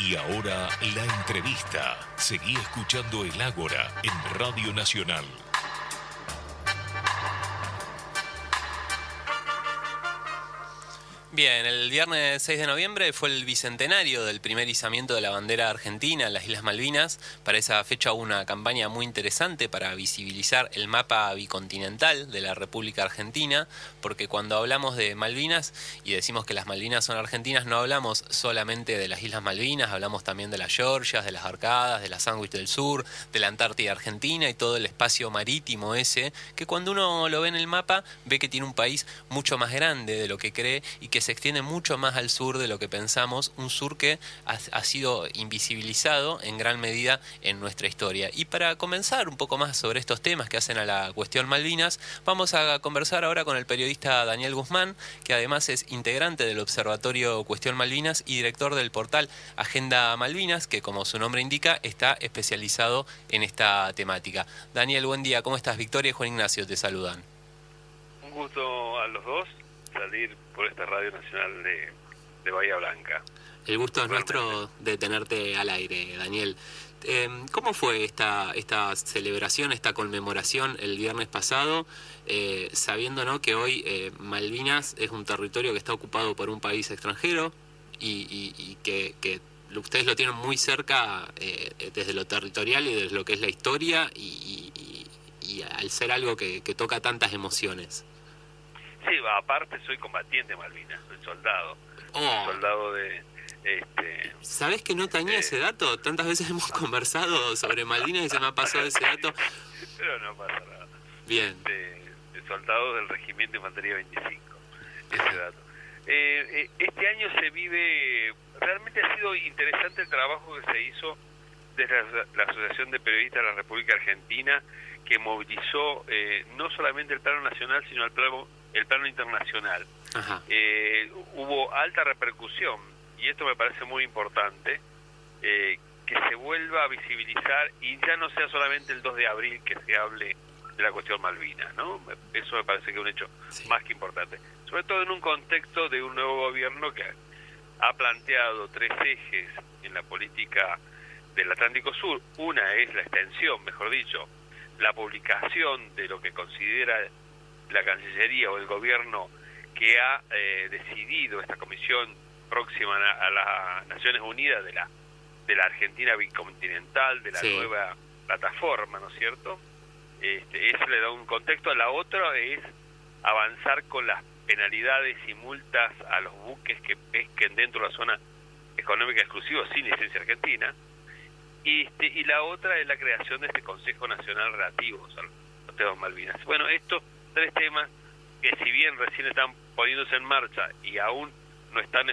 Y ahora la entrevista. Seguí escuchando el Ágora en Radio Nacional. Bien, el viernes 6 de noviembre fue el bicentenario del primer izamiento de la bandera argentina en las Islas Malvinas. Para esa fecha hubo una campaña muy interesante para visibilizar el mapa bicontinental de la República Argentina, porque cuando hablamos de Malvinas y decimos que las Malvinas son argentinas, no hablamos solamente de las Islas Malvinas, hablamos también de las Georgias, de las Arcadas, de la Sandwich del Sur, de la Antártida Argentina y todo el espacio marítimo ese, que cuando uno lo ve en el mapa ve que tiene un país mucho más grande de lo que cree y que se extiende mucho más al sur de lo que pensamos, un sur que ha, sido invisibilizado en gran medida en nuestra historia. Y para comenzar un poco más sobre estos temas que hacen a la cuestión Malvinas, vamos a conversar ahora con el periodista Daniel Guzmán, que además es integrante del Observatorio Cuestión Malvinas y director del portal Agenda Malvinas, que como su nombre indica, está especializado en esta temática. Daniel, buen día, ¿cómo estás? Victoria y Juan Ignacio te saludan. Un gusto a los dos salir por esta radio nacional de, Bahía Blanca. El gusto es nuestro de tenerte al aire, Daniel. Em, ¿Cómo fue esta, esta celebración, esta conmemoración el viernes pasado, eh, sabiendo ¿no? que hoy eh, Malvinas es un territorio que está ocupado por un país extranjero y, que, ustedes lo tienen muy cerca eh, desde lo territorial y desde lo que es la historia y, al ser algo que toca tantas emociones? Aparte soy combatiente Malvinas, soy soldado. Oh. Soldado de... Este, ¿Sabes que no tenía ese dato? Tantas veces hemos conversado sobre Malvinas y se me ha pasado ese dato. Pero no pasa nada. Bien. De, soldado del Regimiento de Infantería 25. Ese dato. Eh, eh, este año se vive, realmente ha sido interesante el trabajo que se hizo desde la, Asociación de Periodistas de la República Argentina, que movilizó eh, no solamente el plano nacional, sino el plano el plano internacional. Eh, hubo alta repercusión, y esto me parece muy importante, eh, que se vuelva a visibilizar y ya no sea solamente el 2 de abril que se hable de la cuestión Malvinas, ¿no? Eso me parece que es un hecho más que importante. Sobre todo en un contexto de un nuevo gobierno que ha planteado tres ejes en la política del Atlántico Sur. Una es la extensión, mejor dicho, la publicación de lo que considera la Cancillería o el gobierno que ha eh, decidido esta comisión próxima a, las Naciones Unidas de la de la Argentina bicontinental, de la nueva plataforma, ¿no es cierto? Este, eso le da un contexto. La otra es avanzar con las penalidades y multas a los buques que pesquen dentro de la zona económica exclusiva sin licencia argentina. Y, este, y la otra es la creación de este Consejo Nacional relativo a los temas Malvinas. Bueno, esto tres temas que si bien recién están poniéndose en marcha y aún no están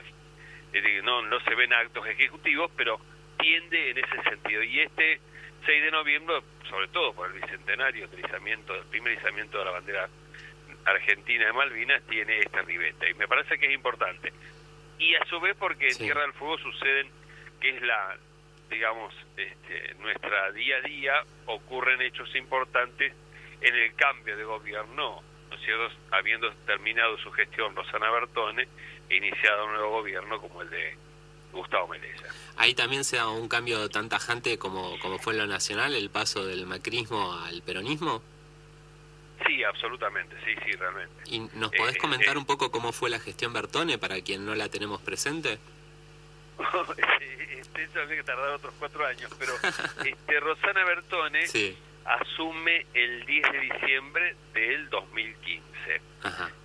no no se ven actos ejecutivos pero tiende en ese sentido. Y este 6 de noviembre sobre todo por el bicentenario del izamiento el primer izamiento de la bandera argentina de Malvinas tiene este ribete y me parece que es importante. Y a su vez porque en Tierra del Fuego suceden que es la digamos este, nuestra día a día ocurren hechos importantes en el cambio de gobierno, ¿no cierto? habiendo terminado su gestión Rosana Bertone, e iniciado un nuevo gobierno como el de Gustavo Meleza. Ahí también se da un cambio tan tajante como, como fue en lo nacional, el paso del macrismo al peronismo. Sí, absolutamente, sí, sí, realmente. ¿Y nos podés eh, comentar eh, un poco cómo fue la gestión Bertone para quien no la tenemos presente? este, eso había que tardar otros cuatro años, pero este, Rosana Bertone sí asume el 10 de diciembre del 2015.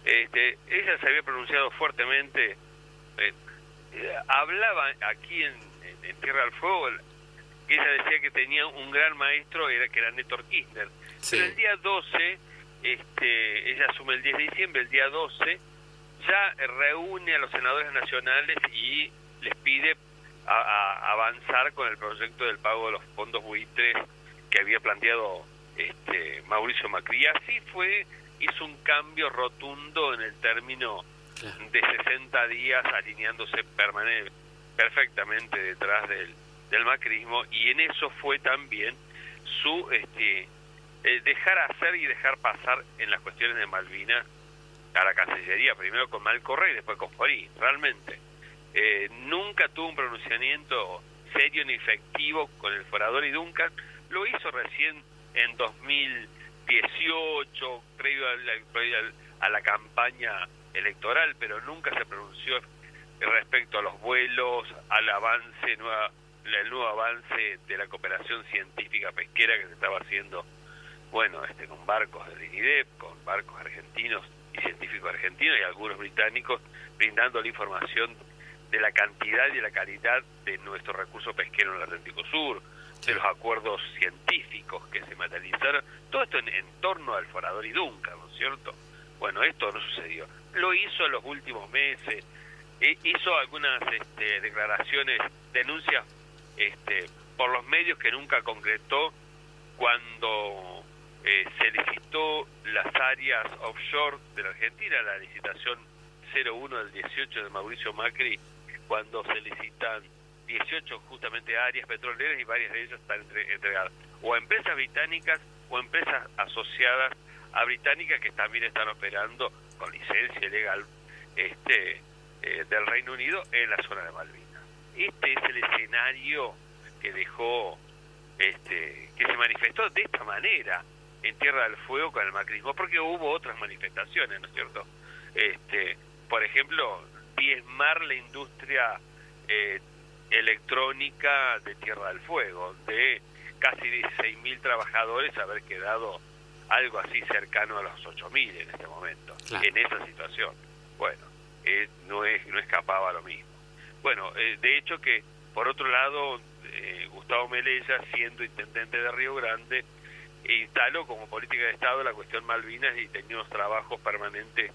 Este, ella se había pronunciado fuertemente, eh, eh, hablaba aquí en, Tierra del Fuego, que ella decía que tenía un gran maestro, era que era Néstor Kirchner. Pero el día 12, este, ella asume el 10 de diciembre, el día 12, ya reúne a los senadores nacionales y les pide avanzar con el proyecto del pago de los fondos buitres que había planteado este Mauricio Macri. Y así fue, hizo un cambio rotundo en el término de 60 días alineándose permanente, perfectamente detrás del, del macrismo y en eso fue también su este eh, dejar hacer y dejar pasar en las cuestiones de Malvinas a la Cancillería, primero con Malcorre y después con Forí, realmente. eh, nunca tuvo un pronunciamiento serio ni efectivo con el forador y Duncan, lo hizo recién en 2018, previo a la, a la campaña electoral, pero nunca se pronunció respecto a los vuelos, al avance, nueva, el nuevo avance de la cooperación científica pesquera que se estaba haciendo, bueno, este, con barcos de INIDEP, con barcos argentinos y científicos argentinos y algunos británicos, brindando la información de la cantidad y de la calidad de nuestro recurso pesquero en el Atlántico Sur, de los acuerdos científicos que se materializaron, todo esto en, torno al Forador y Duncan, ¿no es cierto? Bueno, esto no sucedió. Lo hizo en los últimos meses, e hizo algunas este, declaraciones, denuncias este, por los medios que nunca concretó cuando eh, se licitó las áreas offshore de la Argentina, la licitación 01 del 18 de Mauricio Macri, cuando se licitan 18 justamente áreas petroleras y varias de ellas están entregadas o a empresas británicas o empresas asociadas a británicas que también están operando con licencia legal este eh, del Reino Unido en la zona de Malvinas. Este es el escenario que dejó este que se manifestó de esta manera en Tierra del Fuego con el macrismo porque hubo otras manifestaciones, ¿no es cierto? Este, por ejemplo, diezmar la industria eh, electrónica de Tierra del Fuego, de casi 16.000 trabajadores haber quedado algo así cercano a los 8.000 en este momento, en esa situación. Bueno, eh, no, es, no escapaba lo mismo. Bueno, eh, de hecho que, por otro lado, eh, Gustavo Melella, siendo intendente de Río Grande, instaló como política de Estado la cuestión Malvinas y tenía unos trabajos permanentes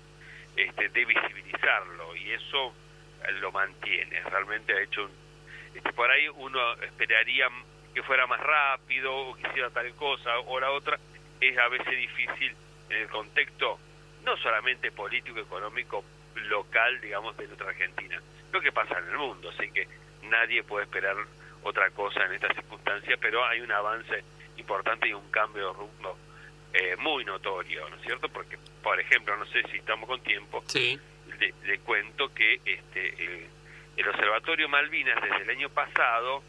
este, de visibilizarlo, y eso lo mantiene, realmente ha hecho un este, por ahí uno esperaría que fuera más rápido o que hiciera tal cosa o la otra, es a veces difícil en el contexto no solamente político, económico, local, digamos, de nuestra Argentina, lo que pasa en el mundo, así que nadie puede esperar otra cosa en estas circunstancias, pero hay un avance importante y un cambio de rumbo eh, muy notorio, ¿no es cierto? Porque, por ejemplo, no sé si estamos con tiempo, sí. le, cuento que este el Observatorio Malvinas desde el año pasado,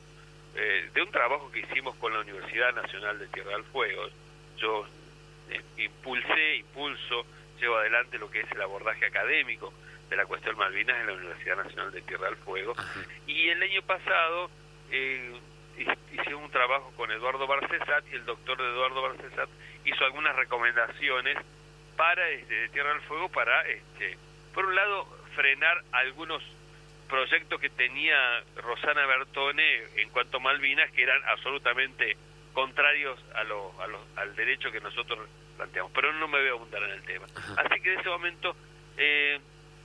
eh, de un trabajo que hicimos con la Universidad Nacional de Tierra del Fuego, yo eh, impulsé, impulso, llevo adelante lo que es el abordaje académico de la cuestión Malvinas en la Universidad Nacional de Tierra del Fuego, y el año pasado eh, hicimos un trabajo con Eduardo Barcesat y el doctor Eduardo Barcesat hizo algunas recomendaciones para este, de Tierra del Fuego para, este, por un lado, frenar algunos proyectos que tenía Rosana Bertone en cuanto a Malvinas que eran absolutamente contrarios a lo, al derecho que nosotros planteamos. Pero no me voy a abundar en el tema. Así que en ese momento eh,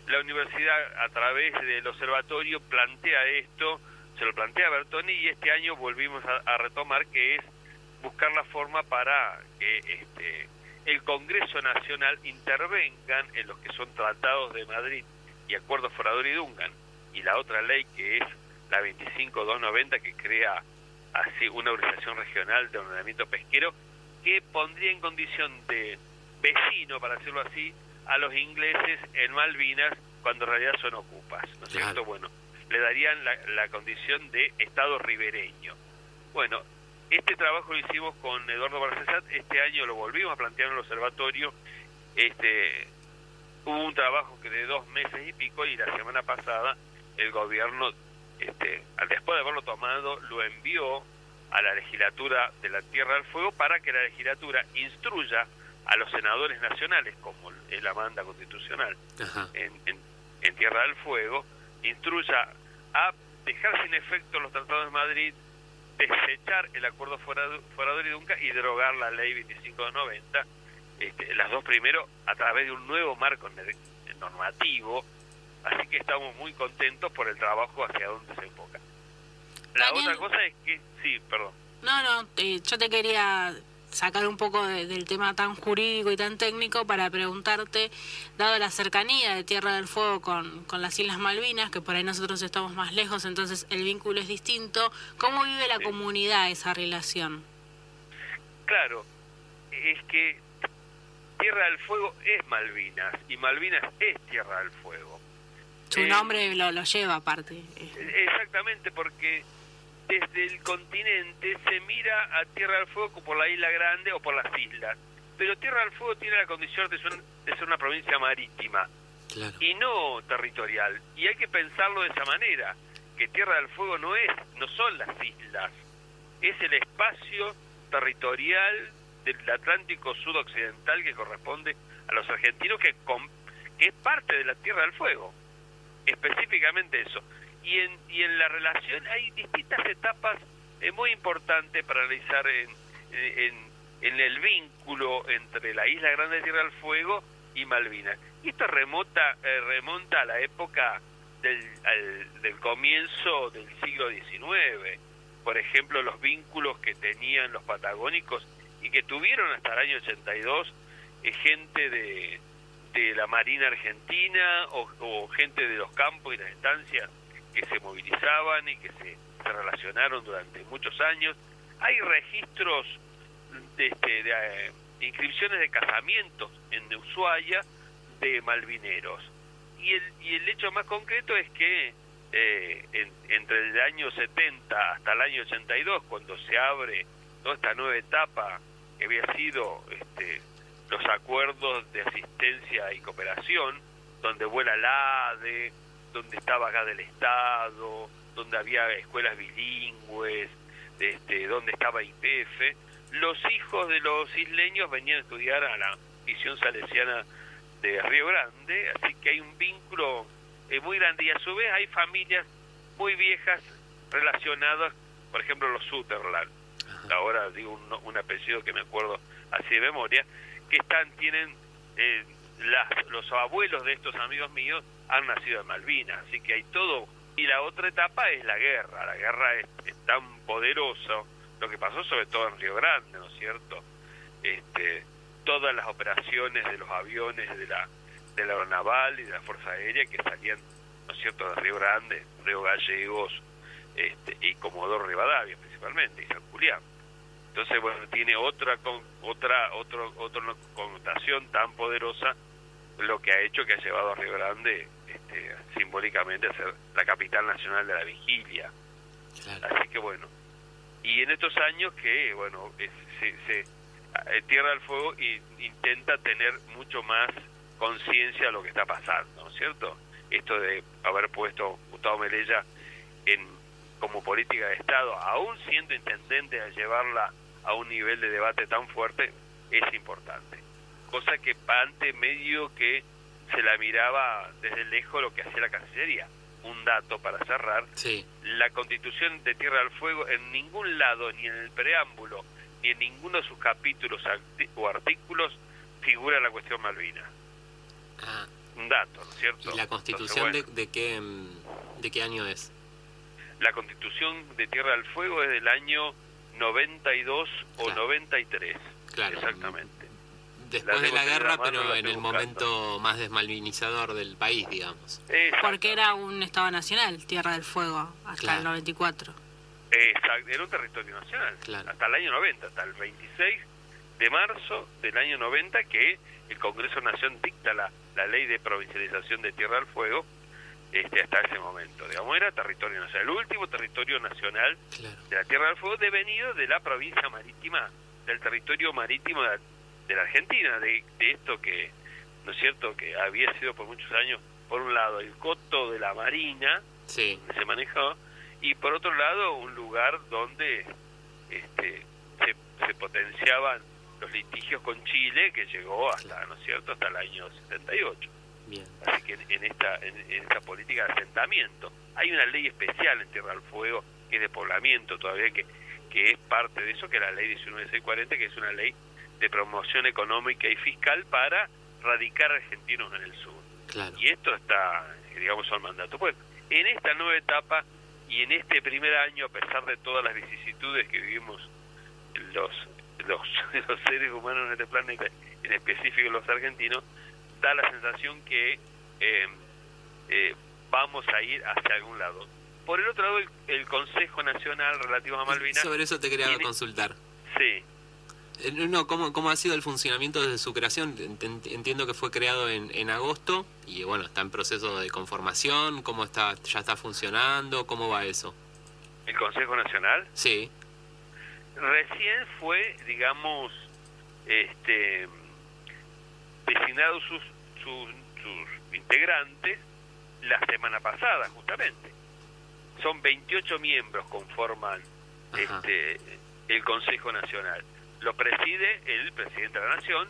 la universidad a través del observatorio plantea esto, se lo plantea a Bertone y este año volvimos a, retomar que es buscar la forma para que este, el Congreso Nacional intervengan en los que son tratados de Madrid y acuerdos Forador y Duncan y la otra ley que es la 25290 que crea así una organización regional de ordenamiento pesquero que pondría en condición de vecino, para decirlo así, a los ingleses en Malvinas cuando en realidad son ocupas, ¿no es cierto? Bueno, le darían la, la condición de Estado ribereño. Bueno, este trabajo lo hicimos con Eduardo Barcesat, este año lo volvimos a plantear en el observatorio, este hubo un trabajo que de dos meses y pico y la semana pasada el gobierno, este, después de haberlo tomado, lo envió a la legislatura de la Tierra del Fuego para que la legislatura instruya a los senadores nacionales, como es la manda constitucional en, en, Tierra del Fuego, instruya a dejar sin efecto los tratados de Madrid, desechar el acuerdo Forador y Dunca y derogar la ley 2590, este, las dos primero a través de un nuevo marco normativo Así que estamos muy contentos por el trabajo hacia donde se enfoca. La otra cosa es que, sí, perdón. No, no, eh, yo te quería sacar un poco del tema tan jurídico y tan técnico para preguntarte, dado la cercanía de Tierra del Fuego con, con las Islas Malvinas, que por ahí nosotros estamos más lejos, entonces el vínculo es distinto, ¿cómo vive la comunidad esa relación? Claro, es que Tierra del Fuego es Malvinas y Malvinas es Tierra del Fuego Su Eh, nombre lo, lo lleva aparte. Exactamente, porque desde el continente se mira a Tierra del Fuego como por la isla grande o por las islas. Pero Tierra del Fuego tiene la condición de ser, de ser una provincia marítima Claro. y no territorial. Y hay que pensarlo de esa manera, que Tierra del Fuego no es, no son las islas, es el espacio territorial del Atlántico sudoccidental que corresponde a los argentinos, que, com- que es parte de la Tierra del Fuego, específicamente eso. Y en, y en la relación hay distintas etapas eh, muy importantes para analizar en, en, en el vínculo entre la isla Grande de Tierra del Fuego y Malvinas. Y esto remota, eh, remonta a la época del, al- del comienzo del siglo XIX. Por ejemplo, los vínculos que tenían los patagónicos y que tuvieron hasta el año 82 eh, gente de, de la Marina Argentina o, gente de los campos y las estancias que se movilizaban y que se, se relacionaron durante muchos años. Hay registros de, este, de, eh, inscripciones de casamientos en Ushuaia de malvineros. Y el, y el hecho más concreto es que eh, en- entre el año 70 hasta el año 82, cuando se abre toda esta nueva etapa que había sido este, los acuerdos de asistencia y cooperación, donde vuela la ADE, donde estaba acá del Estado, donde había escuelas bilingües, este, donde estaba IPF, los hijos de los isleños venían a estudiar a la misión salesiana de Río Grande, así que hay un vínculo eh, muy grande. Y a su vez hay familias muy viejas relacionadas, por ejemplo los Sutherland, ahora digo un, un apellido que me acuerdo así de memoria, que están tienen eh, las, los abuelos de estos amigos míos han nacido en Malvinas, así que hay todo. Y la otra etapa es la guerra, la guerra es, tan poderoso, lo que pasó sobre todo en Río Grande, ¿no es cierto? Este, todas las operaciones de los aviones de la, de la aeronaval y de la Fuerza Aérea que salían, ¿no es cierto?, de Río Grande, Río Gallegos este, y Comodoro Rivadavia principalmente, y San Julián. Entonces, bueno, tiene otra con, otra otro, otra connotación tan poderosa lo que ha hecho que ha llevado a Río Grande este, simbólicamente a ser la capital nacional de la vigilia. Claro. Así que bueno, y en estos años que, bueno, es- se, se eh, Tierra del Fuego y intenta tener mucho más conciencia de lo que está pasando, ¿no es cierto? Esto de haber puesto Gustavo Melella en como política de Estado, aún siendo intendente, a llevarla a un nivel de debate tan fuerte, es importante. Cosa que antes medio que se la miraba desde lejos lo que hacía la Cancillería. Un dato para cerrar, Sí, la constitución de Tierra del Fuego en ningún lado, ni en el preámbulo, ni en ninguno de sus capítulos o artículos figura la cuestión Malvina. Ah, Un dato, ¿no es cierto? ¿y la Entonces, constitución bueno, de, de qué mm, de qué año es? La constitución de Tierra del Fuego es del año 92 o Claro. 93. Claro. Exactamente. Después La de la guerra, pero la en el buscando. momento más desmalvinizador del país, digamos. Porque era un Estado nacional, Tierra del Fuego, hasta Claro. el 94. Exacto, era un territorio nacional. Claro. Hasta el año 90, hasta el 26 de marzo del año 90, que el Congreso Nación dicta la, la ley de provincialización de Tierra del Fuego, este, hasta ese momento. Digamos, era territorio nacional. El último territorio nacional Claro. de la Tierra del Fuego devenido de la provincia marítima, del territorio marítimo de la, de la Argentina, de, de esto que, ¿no es cierto?, que había sido por muchos años, por un lado, el coto de la Marina, Sí, donde se manejó, y por otro lado un lugar donde este, se, se potenciaban los litigios con Chile que llegó hasta no es cierto hasta el año 78 bien. así que en, en esta en, en esta política de asentamiento hay una ley especial en Tierra del Fuego que es de poblamiento todavía que que es parte de eso que es la ley 19640 que es una ley de promoción económica y fiscal para radicar argentinos en el sur Claro. y esto está, digamos, al mandato. Pues en esta nueva etapa y en este primer año, a pesar de todas las vicisitudes que vivimos los, los, los seres humanos en este planeta, en específico los argentinos, da la sensación que eh, eh, vamos a ir hacia algún lado. Por el otro lado, el, el Consejo Nacional relativo a Malvinas, Sobre eso te quería tiene- consultar. sí, Eh, no, ¿cómo, ¿cómo ha sido el funcionamiento desde su creación? Entiendo que fue creado en, en agosto y bueno, está en proceso de conformación, ¿cómo está, ya está funcionando? ¿Cómo va eso? ¿El Consejo Nacional? Sí. Recién fue, digamos, este designados sus, sus, sus integrantes la semana pasada, justamente. Son 28 miembros conforman este, el Consejo Nacional. Lo preside el presidente de la Nación,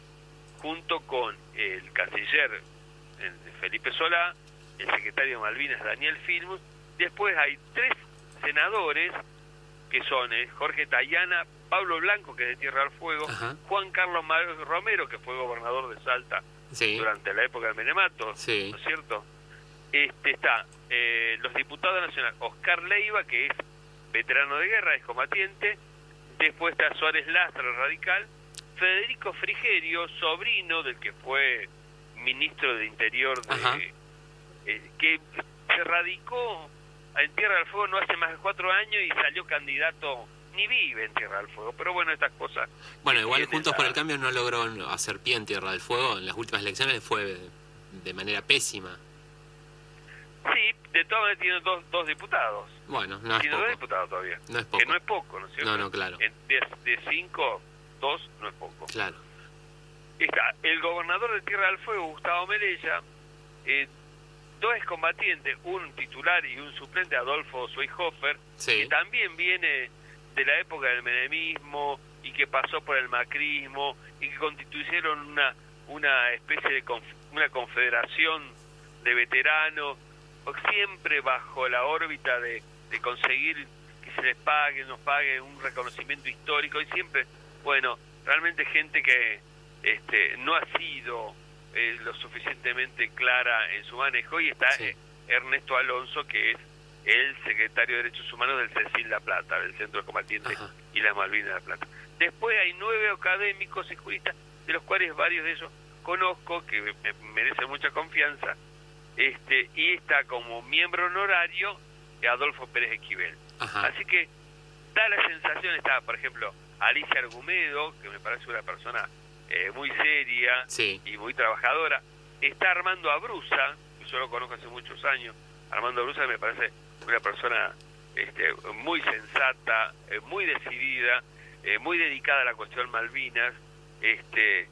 junto con el canciller Felipe Solá, el secretario de Malvinas Daniel Filmus. Después hay tres senadores que son eh, Jorge Tayana, Pablo Blanco, que es de Tierra del Fuego, Juan Carlos Romero, que fue gobernador de Salta durante la época del Menemato, ¿no es cierto? Este está eh, los diputados nacionales, Oscar Leiva, que es veterano de guerra, es combatiente, después está Suárez Lastra, radical, Federico Frigerio, sobrino del que fue ministro de Interior, de, eh, que se radicó en Tierra del Fuego no hace más de cuatro años y salió candidato, ni vive en Tierra del Fuego, pero bueno, estas cosas... Bueno, igual Juntos por el Cambio no logró hacer pie en Tierra del Fuego, en las últimas elecciones fue de manera pésima. Sí, de todas maneras tiene dos, dos diputados. Bueno, no es tiene poco. dos diputados todavía. No es poco. Que no es poco, ¿no es cierto? No, no, claro. de, de cinco, dos no es poco. Claro. Está el gobernador de Tierra del Fuego, Gustavo Melella, eh, dos excombatientes, un titular y un suplente, Adolfo Soyhofer, que también viene de la época del menemismo y que pasó por el macrismo y que constituyeron una, una especie de una confederación de veteranos siempre bajo la órbita de, conseguir que se les pague, nos pague un reconocimiento histórico y siempre, bueno, realmente gente que este, no ha sido eh, lo suficientemente clara en su manejo y está Ernesto Alonso que es el secretario de Derechos Humanos del CECIL La Plata, del Centro de Combatientes y las Malvinas de La Plata. Después hay nueve académicos y juristas, de los cuales varios de ellos conozco, que me merecen mucha confianza, este y está como miembro honorario Adolfo Pérez Esquivel. Así que da la sensación, está, por ejemplo, Alicia Argumedo, que me parece una persona eh, muy seria y muy trabajadora, está Armando Abruza, que yo lo conozco hace muchos años, Armando Abruza me parece una persona este, muy sensata, eh, muy decidida, eh, muy dedicada a la cuestión Malvinas, este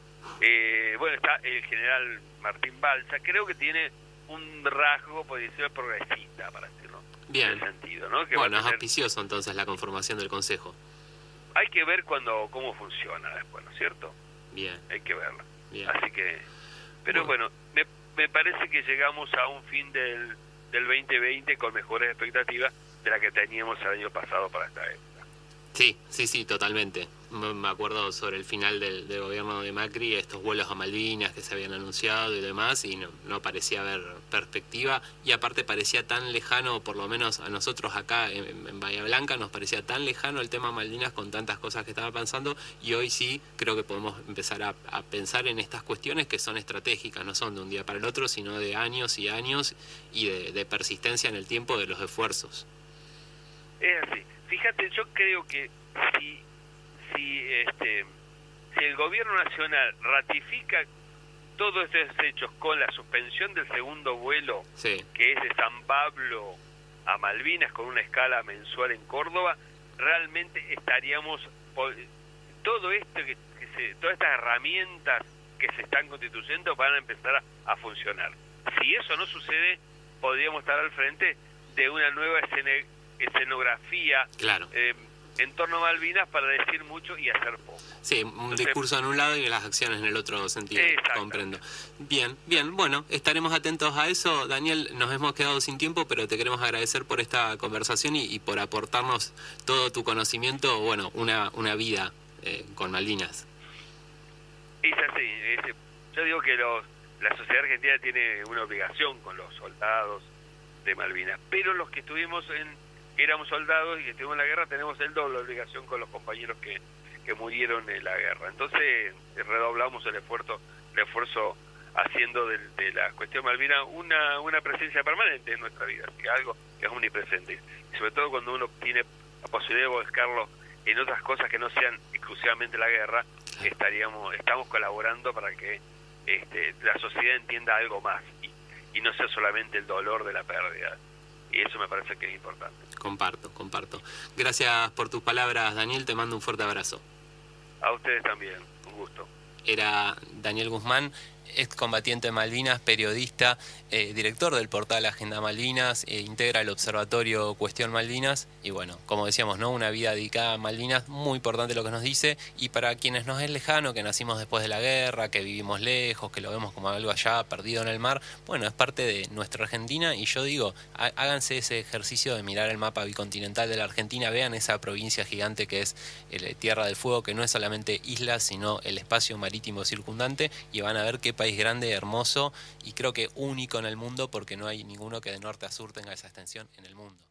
bueno, está el general Martín Balsa, creo que tiene un rasgo, ser progresista, para decirlo. Bien. En sentido, ¿no? bueno, es auspicioso entonces la conformación del Consejo. Hay que ver cuando cómo funciona después, ¿no es cierto? Bien. Hay que verlo. Así que... Pero bueno, me, me parece que llegamos a un fin del, del 2020 con mejores expectativas de la que teníamos el año pasado para esta época. Sí, sí, sí, totalmente. Me acuerdo sobre el final del, gobierno de Macri, estos vuelos a Malvinas que se habían anunciado y demás, y no, parecía haber perspectiva, y aparte parecía tan lejano, por lo menos a nosotros acá en, Bahía Blanca, nos parecía tan lejano el tema Malvinas con tantas cosas que estaba pensando, y hoy sí creo que podemos empezar a, pensar en estas cuestiones que son estratégicas, no son de un día para el otro, sino de años y años y de, de persistencia en el tiempo de los esfuerzos. Es así. Fíjate, yo creo que si, si, este, si el gobierno nacional ratifica todos estos hechos con la suspensión del segundo vuelo, que es de San Pablo a Malvinas con una escala mensual en Córdoba, realmente estaríamos todo esto que, se, todas estas herramientas que se están constituyendo van a empezar a, a funcionar. Si eso no sucede, podríamos estar al frente de una nueva escenografía claro. Eh, en torno a Malvinas para decir mucho y hacer poco. Sí, un discurso en un lado y las acciones en el otro sentido. Comprendo. Bien, bien, bueno, estaremos atentos a eso. Daniel, nos hemos quedado sin tiempo, pero te queremos agradecer por esta conversación y, por aportarnos todo tu conocimiento, bueno, una, una vida eh, con Malvinas. Es así, yo digo que los, la sociedad argentina tiene una obligación con los soldados de Malvinas, pero los que estuvimos en éramos soldados y que estuvimos en la guerra, tenemos el doble obligación con los compañeros que, que murieron en la guerra. Entonces redoblamos el esfuerzo, el esfuerzo haciendo de, la cuestión Malvina una, una presencia permanente en nuestra vida, algo que es omnipresente. Y sobre todo cuando uno tiene la posibilidad de buscarlo en otras cosas que no sean exclusivamente la guerra, estaríamos estamos colaborando para que este, la sociedad entienda algo más y no sea solamente el dolor de la pérdida. Y eso me parece que es importante. Comparto, comparto. Gracias por tus palabras, Daniel. Te mando un fuerte abrazo. A ustedes también. Un gusto. Era Daniel Guzmán, excombatiente de Malvinas, periodista, eh, director del portal Agenda Malvinas, eh, integra el observatorio Cuestión Malvinas. Y bueno, como decíamos, ¿no? Una vida dedicada a Malvinas, muy importante lo que nos dice. Y para quienes nos es lejano, que nacimos después de la guerra, que vivimos lejos, que lo vemos como algo allá perdido en el mar, bueno, es parte de nuestra Argentina. Y yo digo, háganse ese ejercicio de mirar el mapa bicontinental de la Argentina, vean esa provincia gigante que es el Tierra del Fuego, que no es solamente islas, sino el espacio marítimo circundante y van a ver qué país grande, hermoso y creo que único en el mundo porque no hay ninguno que de norte a sur tenga esa extensión en el mundo.